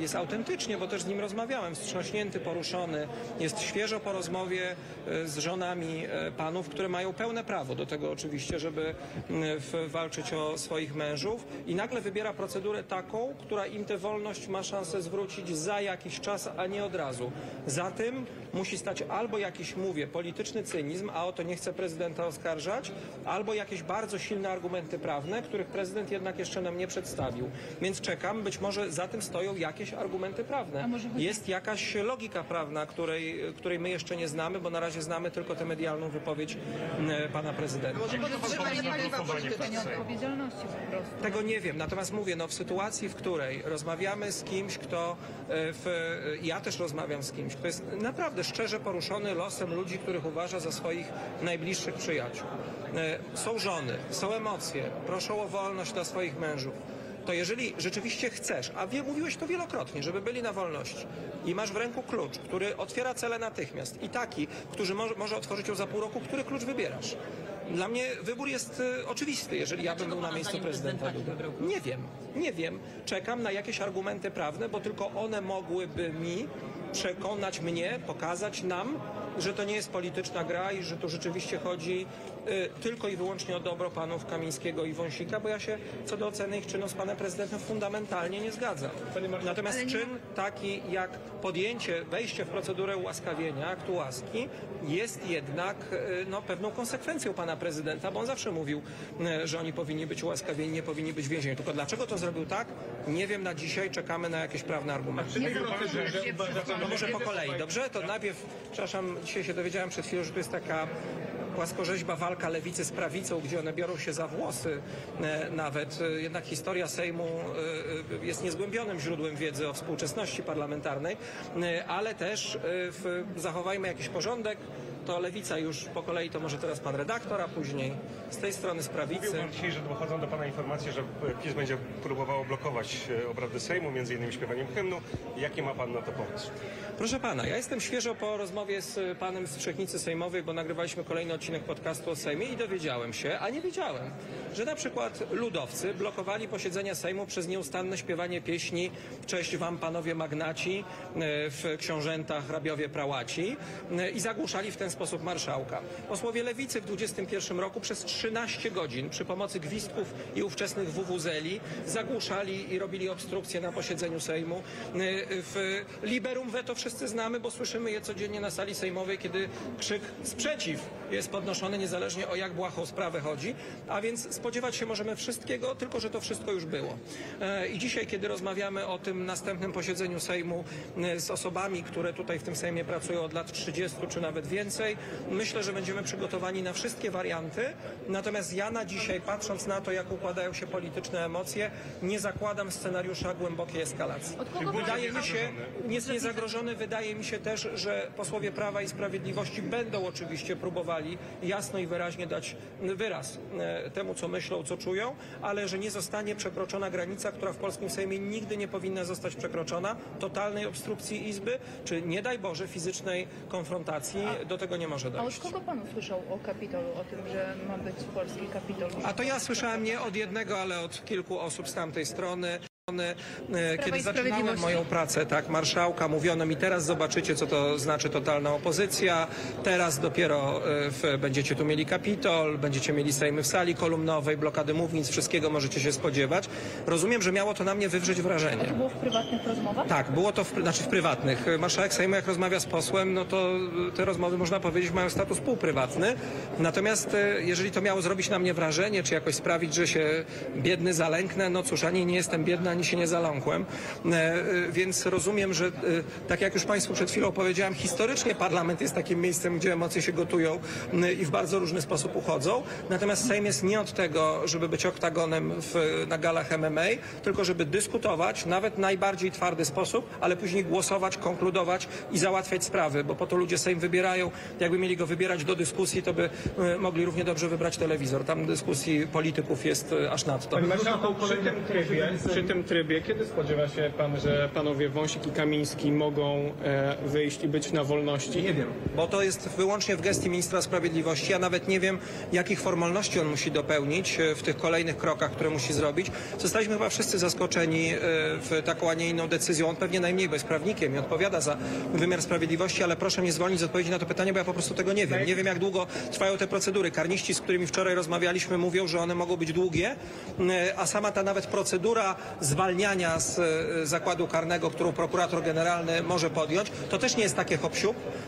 Jest autentycznie, bo też z nim rozmawiałem, wstrząśnięty, poruszony, jest świeżo po rozmowie e, z żonami e, panów, które mają pełne prawo do tego oczywiście, żeby walczyć o swoich mężów i nagle wybiera procedurę taką, która im tę wolność ma szansę zwrócić za jakiś czas, a nie od razu. Za tym musi stać albo jakiś, mówię, polityczny cynizm, a o to nie chce prezydenta oskarżać, albo jakieś bardzo silne argumenty prawne, których prezydent jednak jeszcze nam nie przedstawił. Więc czekam, być może za tym stoją jakieś argumenty prawne. Jest jakaś logika prawna, której, której my jeszcze nie znamy, bo na razie znamy tylko tę medialną wypowiedź m, pana prezydenta. Podtrzymanie paliwa Pytanie odpowiedzialności po prostu. Tego nie wiem, natomiast mówię, no w sytuacji, w której rozmawiamy z kimś, kto e, w, e, ja też rozmawiam z kimś, kto jest naprawdę szczerze poruszony losem ludzi, których uważa za swoich najbliższych przyjaciół. E, Są żony, są emocje, proszą o wolność dla swoich mężów. To jeżeli rzeczywiście chcesz, a wie, mówiłeś to wielokrotnie, żeby byli na wolności i masz w ręku klucz, który otwiera cele natychmiast i taki, który może, może otworzyć ją za pół roku, który klucz wybierasz? Dla mnie wybór jest e, oczywisty, jeżeli ja bym był na miejscu prezydenta. Nie wiem, nie wiem. Czekam na jakieś argumenty prawne, bo tylko one mogłyby mi przekonać mnie, pokazać nam, że to nie jest polityczna gra i że tu rzeczywiście chodzi y, tylko i wyłącznie o dobro panów Kamińskiego i Wąsika, bo ja się co do oceny ich czynów z panem prezydentem fundamentalnie nie zgadzam. Natomiast czyn taki jak podjęcie, wejście w procedurę ułaskawienia, aktu łaski, jest jednak y, no, pewną konsekwencją pana prezydenta, bo on zawsze mówił, y, że oni powinni być ułaskawieni, nie powinni być w więzieniu. Tylko dlaczego to zrobił tak? Nie wiem na dzisiaj, czekamy na jakieś prawne argumenty. Może po kolei, dobrze? To najpierw, przepraszam, dzisiaj się dowiedziałem przed chwilą, że to jest taka płaskorzeźba walka lewicy z prawicą, gdzie one biorą się za włosy e, nawet. E, Jednak historia Sejmu e, jest niezgłębionym źródłem wiedzy o współczesności parlamentarnej, ale też w, zachowajmy jakiś porządek. To lewica już po kolei, to może teraz pan redaktor, a później z tej strony z prawicy. Mówił pan dzisiaj, że dochodzą do pana informacje, że PiS będzie próbowało blokować obrady Sejmu, między innymi śpiewaniem hymnu. Jaki ma pan na to pomysł? Proszę pana, ja jestem świeżo po rozmowie z panem z Wszechnicy Sejmowej, bo nagrywaliśmy kolejny odcinek podcastu o Sejmie i dowiedziałem się, a nie wiedziałem, że na przykład ludowcy blokowali posiedzenia Sejmu przez nieustanne śpiewanie pieśni Cześć wam panowie magnaci e, w książętach hrabiowie prałaci e, i zagłuszali w ten sposób marszałka. Posłowie Lewicy w 21 roku przez 13 godzin przy pomocy gwizdków i ówczesnych wuwuzeli zagłuszali i robili obstrukcję na posiedzeniu Sejmu. E, W liberum veto wszyscy znamy, bo słyszymy je codziennie na sali sejmowej, kiedy krzyk sprzeciw jest podnoszony, niezależnie o jak błahą sprawę chodzi. A więc spodziewać się możemy wszystkiego, tylko że to wszystko już było. E, I dzisiaj, kiedy rozmawiamy o tym następnym posiedzeniu Sejmu e, z osobami, które tutaj w tym Sejmie pracują od lat 30 czy nawet więcej, myślę, że będziemy przygotowani na wszystkie warianty. Natomiast ja na dzisiaj, patrząc na to, jak układają się polityczne emocje, nie zakładam scenariusza głębokiej eskalacji. Wydaje mi się, jest niezagrożony, wydaje mi się też, że posłowie Prawa i Sprawiedliwości będą oczywiście próbowali jasno i wyraźnie dać wyraz e, temu, co myślą, co czują, ale że nie zostanie przekroczona granica, która w polskim Sejmie nigdy nie powinna zostać przekroczona, totalnej obstrukcji Izby, czy nie daj Boże fizycznej konfrontacji, do tego nie może A od dojść. kogo pan usłyszał o Kapitolu, o tym, że ma być polski Kapitol? A to ja słyszałem nie od jednego, ale od kilku osób z tamtej strony. E, Kiedy zaczynałem moją pracę, tak, marszałka, mówiono mi teraz zobaczycie, co to znaczy totalna opozycja, teraz dopiero e, w, będziecie tu mieli kapitol, będziecie mieli sejmy w sali kolumnowej, blokady mównic, wszystkiego możecie się spodziewać. Rozumiem, że miało to na mnie wywrzeć wrażenie. To było w prywatnych rozmowach? Tak, było to w, znaczy w prywatnych. Marszałek Sejmu jak rozmawia z posłem, no to te rozmowy można powiedzieć mają status półprywatny. Natomiast e, jeżeli to miało zrobić na mnie wrażenie, czy jakoś sprawić, że się biedny zalęknę, no cóż, ani nie jestem biedny, ani się nie zaląkłem. E, e, Więc rozumiem, że e, tak jak już Państwu przed chwilą powiedziałem, historycznie parlament jest takim miejscem, gdzie emocje się gotują m, i w bardzo różny sposób uchodzą. Natomiast Sejm jest nie od tego, żeby być oktagonem w, na galach MMA, tylko żeby dyskutować, nawet najbardziej twardy sposób, ale później głosować, konkludować i załatwiać sprawy, bo po to ludzie Sejm wybierają. Jakby mieli go wybierać do dyskusji, to by mogli równie dobrze wybrać telewizor. Tam dyskusji polityków jest aż nadto. Przy tym trybie, przy tym trybie trybie, kiedy spodziewa się pan, że panowie Wąsik i Kamiński mogą e, wyjść i być na wolności? Nie wiem, bo to jest wyłącznie w gestii ministra sprawiedliwości. Ja nawet nie wiem, jakich formalności on musi dopełnić e, w tych kolejnych krokach, które musi zrobić. Zostaliśmy chyba wszyscy zaskoczeni e, w taką, a nie inną decyzją. On pewnie najmniej, bo jest prawnikiem i odpowiada za wymiar sprawiedliwości, ale proszę mnie zwolnić z odpowiedzi na to pytanie, bo ja po prostu tego nie wiem. Nie wiem, jak długo trwają te procedury. Karniści, z którymi wczoraj rozmawialiśmy, mówią, że one mogą być długie, a sama ta nawet procedura zwalniania z e, zakładu karnego, którą prokurator generalny może podjąć, to też nie jest takie hop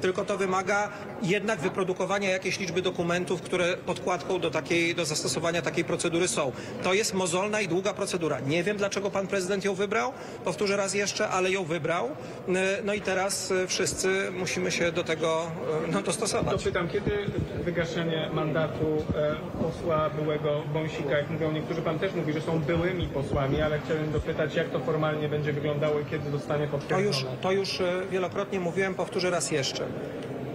tylko to wymaga jednak wyprodukowania jakiejś liczby dokumentów, które podkładką do, takiej, do zastosowania takiej procedury są. To jest mozolna i długa procedura. Nie wiem, dlaczego pan prezydent ją wybrał, powtórzę raz jeszcze, ale ją wybrał. E, No i teraz e, wszyscy musimy się do tego no, dostosować. Dopytam, kiedy wygaszenie mandatu posła byłego Wąsika, jak mówią niektórzy, pan też mówi, że są byłymi posłami, ale chciałem dopytać, jak to formalnie będzie wyglądało i kiedy zostanie To potwierdzone? już, to już e, wielokrotnie mówiłem, powtórzę raz jeszcze.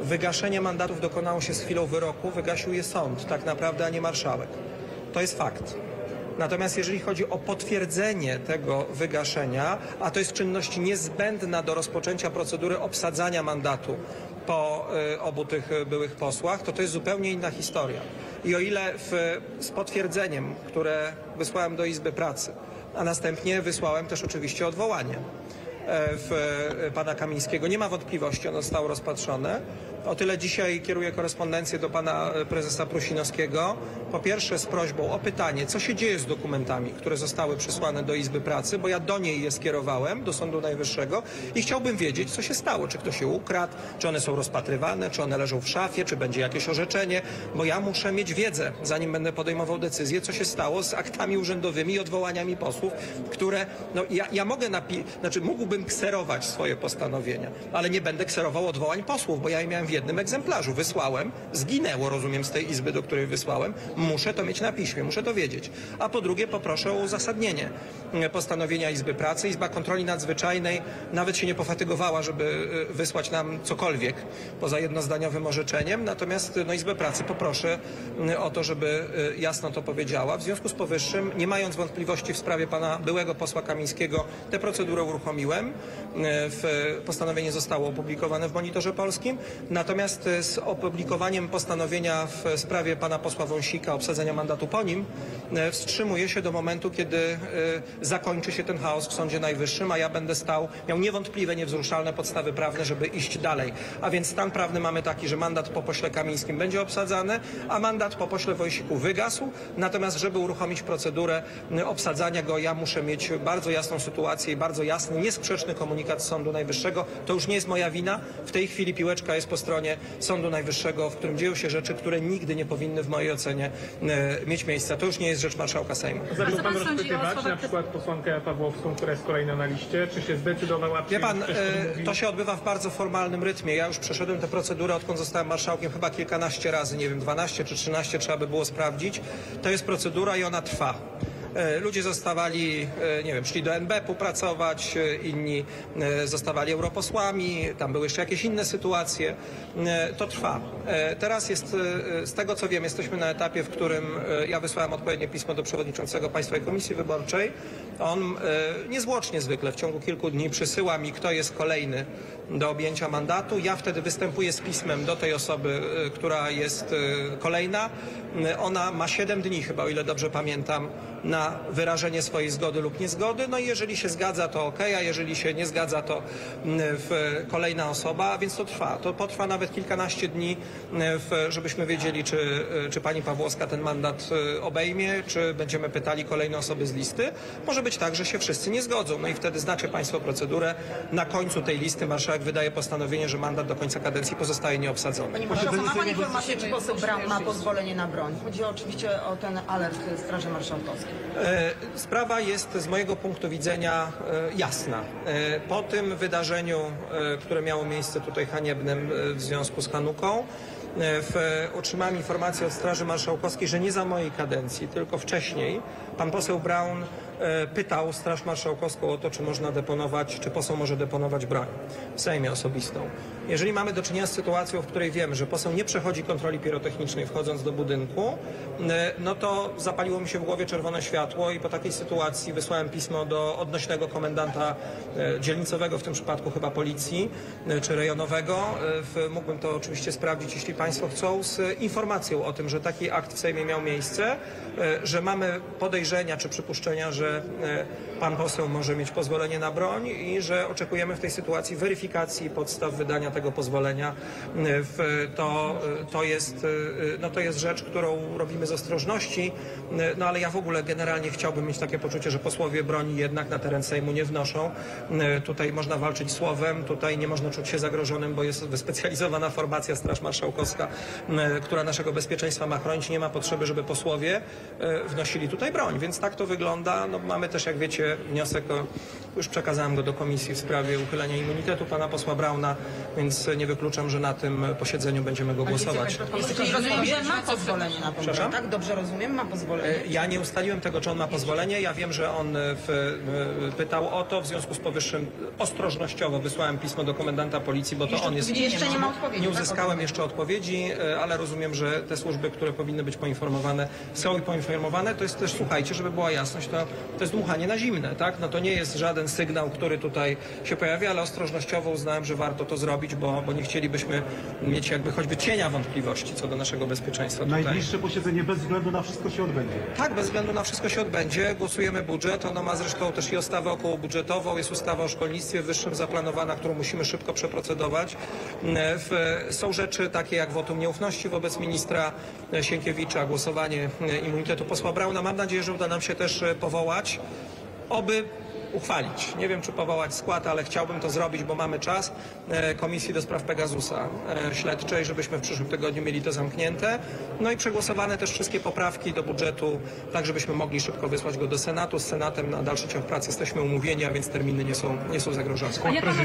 Wygaszenie mandatów dokonało się z chwilą wyroku, wygasił je sąd, tak naprawdę, a nie marszałek. To jest fakt. Natomiast jeżeli chodzi o potwierdzenie tego wygaszenia, a to jest czynność niezbędna do rozpoczęcia procedury obsadzania mandatu po y, obu tych y, byłych posłach, to to jest zupełnie inna historia. I o ile w, z potwierdzeniem, które wysłałem do Izby Pracy, a następnie wysłałem też oczywiście odwołanie, w e, pana Kamińskiego. Nie ma wątpliwości, ono zostało rozpatrzone. O tyle dzisiaj kieruję korespondencję do pana e, prezesa Prusinowskiego. Po pierwsze z prośbą o pytanie, co się dzieje z dokumentami, które zostały przesłane do Izby Pracy, bo ja do niej je skierowałem, do Sądu Najwyższego i chciałbym wiedzieć, co się stało, czy ktoś je ukradł, czy one są rozpatrywane, czy one leżą w szafie, czy będzie jakieś orzeczenie, bo ja muszę mieć wiedzę, zanim będę podejmował decyzję, co się stało z aktami urzędowymi i odwołaniami posłów, które, no ja, ja mogę napi- znaczy mógłbym kserować swoje postanowienia, ale nie będę kserował odwołań posłów, bo ja je miałem w jednym egzemplarzu, wysłałem, zginęło, rozumiem, z tej izby, do której wysłałem, muszę to mieć na piśmie, muszę to wiedzieć. A po drugie poproszę o uzasadnienie postanowienia Izby Pracy. Izba Kontroli Nadzwyczajnej nawet się nie pofatygowała, żeby e, wysłać nam cokolwiek poza jednozdaniowym orzeczeniem, natomiast no, Izbę Pracy poproszę e, o to, żeby e, jasno to powiedziała. W związku z powyższym, nie mając wątpliwości w sprawie pana byłego posła Kamińskiego, tę procedurę uruchomiłem. E, W postanowienie zostało opublikowane w Monitorze Polskim. Natomiast e, z opublikowaniem postanowienia w sprawie pana posła Wąsika, obsadzenia mandatu po nim, e, wstrzymuję się do momentu, kiedy zakończy się ten chaos w Sądzie Najwyższym, a ja będę stał, miał niewątpliwe, niewzruszalne podstawy prawne, żeby iść dalej. A więc stan prawny mamy taki, że mandat po pośle Kamińskim będzie obsadzany, a mandat po pośle Wojsiku wygasł. Natomiast, żeby uruchomić procedurę obsadzania go, ja muszę mieć bardzo jasną sytuację i bardzo jasny, niesprzeczny komunikat Sądu Najwyższego. To już nie jest moja wina. W tej chwili piłeczka jest po stronie Sądu Najwyższego, w którym dzieją się rzeczy, które nigdy nie powinny w mojej ocenie e, mieć miejsca. To już nie jest rzecz marszałka Sejmu. Zaczął pan pan rozpytywać na przykład posłankę Pawłowską, która jest kolejna na liście? Czy się zdecydowała Wie pan, e, to się odbywa w bardzo formalnym rytmie. Ja już przeszedłem tę procedurę, odkąd zostałem marszałkiem, chyba kilkanaście razy, nie wiem, 12 czy 13 trzeba by było sprawdzić. To jest procedura i ona trwa. E, Ludzie zostawali, e, nie wiem, szli do NBP-u pracować, e, inni zostawali europosłami, tam były jeszcze jakieś inne sytuacje. To trwa. Teraz jest, z tego co wiem, jesteśmy na etapie, w którym ja wysłałem odpowiednie pismo do przewodniczącego Państwowej Komisji Wyborczej. On niezwłocznie zwykle w ciągu kilku dni przysyła mi, kto jest kolejny do objęcia mandatu. Ja wtedy występuję z pismem do tej osoby, która jest kolejna. Ona ma 7 dni chyba, o ile dobrze pamiętam, na wyrażenie swojej zgody lub niezgody. No i jeżeli się zgadza, to ok, a jeżeli się nie zgadza, to mm, w, kolejna osoba, a więc to trwa. To potrwa nawet kilkanaście dni, mm, w, żebyśmy wiedzieli, czy, czy pani Pawłowska ten mandat y, obejmie, czy będziemy pytali kolejne osoby z listy. Może być tak, że się wszyscy nie zgodzą. No i wtedy znacie państwo procedurę. Na końcu tej listy marszałek wydaje postanowienie, że mandat do końca kadencji pozostaje nieobsadzony. Panie marszałku, ma Pani informację, czy poseł Braun ma pozwolenie na broń? Chodzi oczywiście o ten alert Straży Marszałkowskiej. E, Sprawa jest z mojego punktu widzenia e, jasna. E, Po tym wydarzeniu, które miało miejsce tutaj haniebnym w związku z Hanuką, w, otrzymałem informację od Straży Marszałkowskiej, że nie za mojej kadencji, tylko wcześniej, pan poseł Braun pytał Straż Marszałkowską o to, czy można deponować, czy poseł może deponować broń w Sejmie osobistą. Jeżeli mamy do czynienia z sytuacją, w której wiemy, że poseł nie przechodzi kontroli pirotechnicznej wchodząc do budynku, e, no to zapaliło mi się w głowie czerwone światło i po takiej sytuacji wysłałem pismo do odnośnego komendanta e, dzielnicowego, w tym przypadku chyba policji, e, czy rejonowego. E, Mógłbym to oczywiście sprawdzić, jeśli Państwo chcą, z informacją o tym, że taki akt w Sejmie miał miejsce, e, że mamy podejrzenia czy przypuszczenia, że e, pan poseł może mieć pozwolenie na broń i że oczekujemy w tej sytuacji weryfikacji podstaw wydania tego pozwolenia. E, to, e, to, jest, no to jest rzecz, którą robimy z ostrożności, no ale ja w ogóle generalnie chciałbym mieć takie poczucie, że posłowie broni jednak na teren Sejmu nie wnoszą. Tutaj można walczyć słowem, tutaj nie można czuć się zagrożonym, bo jest wyspecjalizowana formacja Straż Marszałkowska, która naszego bezpieczeństwa ma chronić. Nie ma potrzeby, żeby posłowie wnosili tutaj broń, więc tak to wygląda. No, mamy też, jak wiecie, wniosek, o, już przekazałem go do komisji w sprawie uchylenia immunitetu pana posła Brauna, więc nie wykluczam, że na tym posiedzeniu będziemy go głosować. Czyli rozumiem, że ma pozwolenie na Przepraszam? tak? Dobrze rozumiem, ma pozwolenie. E, Ja nie ustaliłem tego, czy on ma pozwolenie. Ja wiem, że on e, w, e, pytał o to. W związku z powyższym ostrożnościowo wysłałem pismo do komendanta policji, bo to on jest. Jeszcze nie ma odpowiedzi. Nie tak? uzyskałem jeszcze odpowiedzi, ale rozumiem, że te służby, które powinny być poinformowane, są i poinformowane. To jest też, słuchajcie, żeby była jasność, to, to jest dmuchanie na zimne, tak? No to nie jest żaden sygnał, który tutaj się pojawia, ale ostrożnościowo uznałem, że warto to zrobić, bo, bo nie chcielibyśmy mieć jakby choćby cienia wątpliwości co do naszego bezpieczeństwa tutaj. Najbliższe posiedzenie bez względu na wszystko się odbędzie. Tak, bez względu na wszystko się odbędzie. Głosujemy budżet. Ono ma zresztą też i ustawę okołobudżetową, jest ustawa o szkolnictwie wyższym zaplanowana, którą musimy szybko przeprocedować. Są rzeczy takie jak wotum nieufności wobec ministra Sienkiewicza, głosowanie e, immunitetu posła Brauna. Mam nadzieję, że uda nam się też e, powołać. Oby uchwalić. Nie wiem, czy powołać skład, ale chciałbym to zrobić, bo mamy czas. E, Komisji do spraw Pegasusa e, śledczej, żebyśmy w przyszłym tygodniu mieli to zamknięte. No i przegłosowane też wszystkie poprawki do budżetu, tak żebyśmy mogli szybko wysłać go do Senatu. Z Senatem na dalszy ciąg pracy jesteśmy umówieni, a więc terminy nie są, nie są zagrożone. A jak pan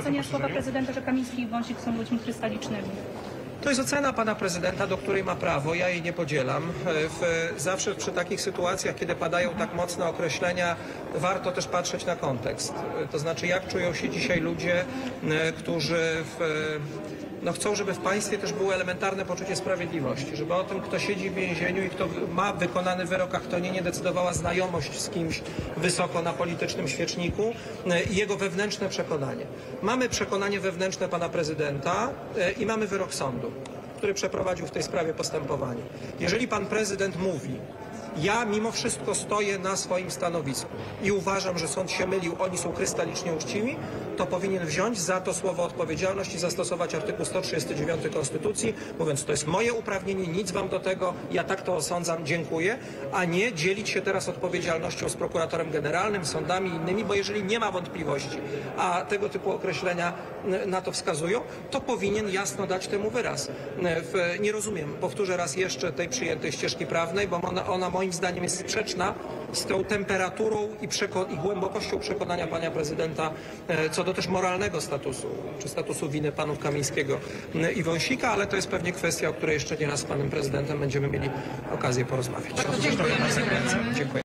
ocenia, słowa prezydenta, że Kamiński i Wąsik są ludźmi krystalicznymi? To jest ocena pana prezydenta, do której ma prawo. Ja jej nie podzielam. E, W, zawsze przy takich sytuacjach, kiedy padają tak mocne określenia, warto też patrzeć na kontekst. E, To znaczy, jak czują się dzisiaj ludzie, e, którzy w, no chcą, żeby w państwie też było elementarne poczucie sprawiedliwości, żeby o tym, kto siedzi w więzieniu i kto ma wykonany wyrok, a kto nie, nie decydowała znajomość z kimś wysoko na politycznym świeczniku i jego wewnętrzne przekonanie. Mamy przekonanie wewnętrzne pana prezydenta e, i mamy wyrok sądu, który przeprowadził w tej sprawie postępowanie. Jeżeli pan prezydent mówi, ja mimo wszystko stoję na swoim stanowisku i uważam, że sąd się mylił, oni są krystalicznie uczciwi, to powinien wziąć za to słowo odpowiedzialność i zastosować artykuł 139 Konstytucji, mówiąc, to jest moje uprawnienie, nic wam do tego, ja tak to osądzam, dziękuję, a nie dzielić się teraz odpowiedzialnością z prokuratorem generalnym, sądami innymi, bo jeżeli nie ma wątpliwości, a tego typu określenia na to wskazują, to powinien jasno dać temu wyraz. Nie rozumiem, powtórzę raz jeszcze tej przyjętej ścieżki prawnej, bo ona, ona moim zdaniem jest sprzeczna z tą temperaturą i, i głębokością przekonania pana prezydenta e, co do też moralnego statusu, czy statusu winy panów Kamińskiego n- i Wąsika, ale to jest pewnie kwestia, o której jeszcze nie raz z panem prezydentem będziemy mieli okazję porozmawiać. Dziękuję.